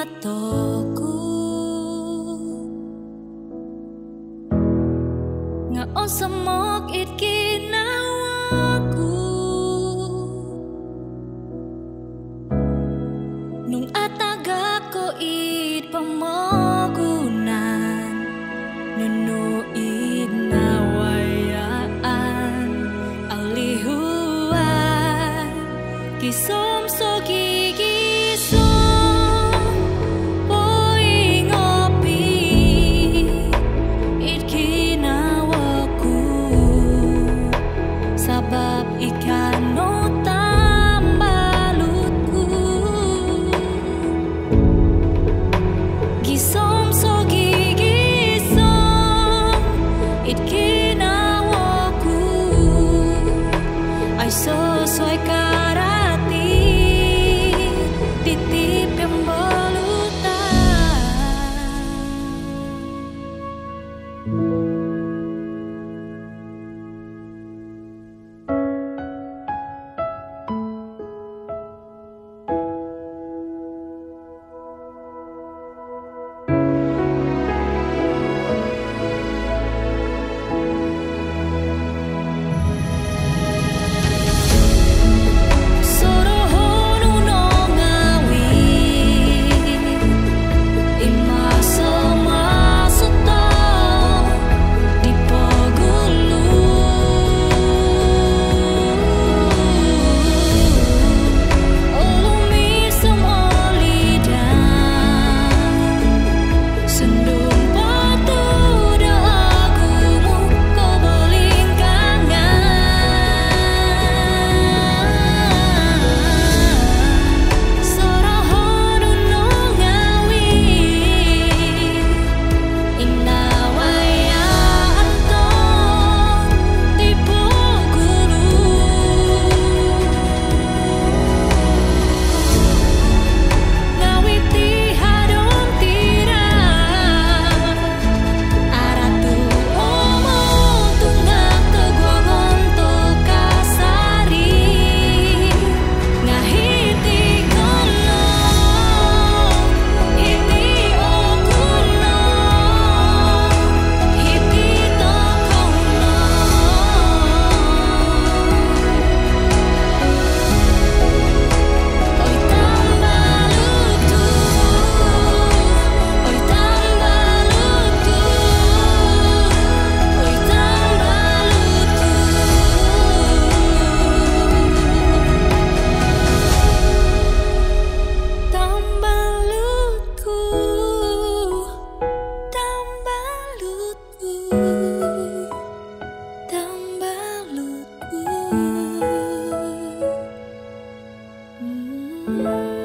mataku. Nga osamok it soy 嗯。